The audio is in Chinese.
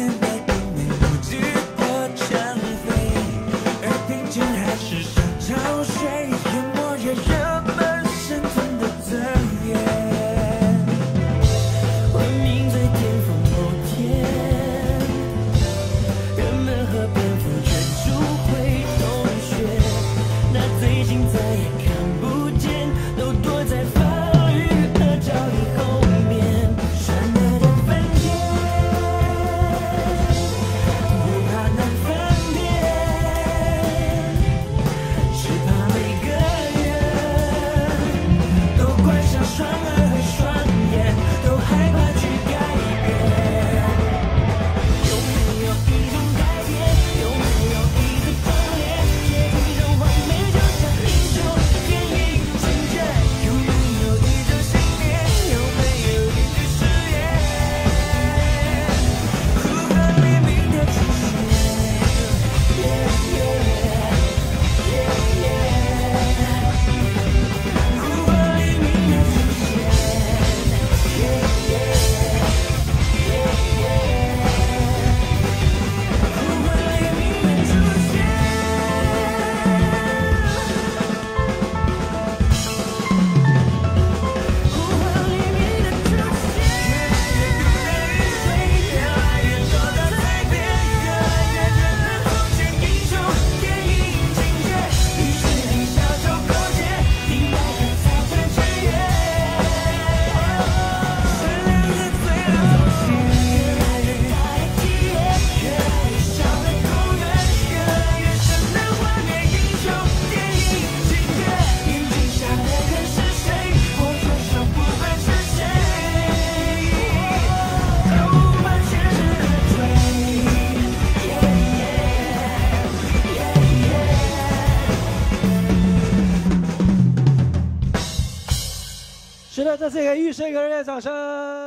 and 这是，给玉生一个热烈掌声。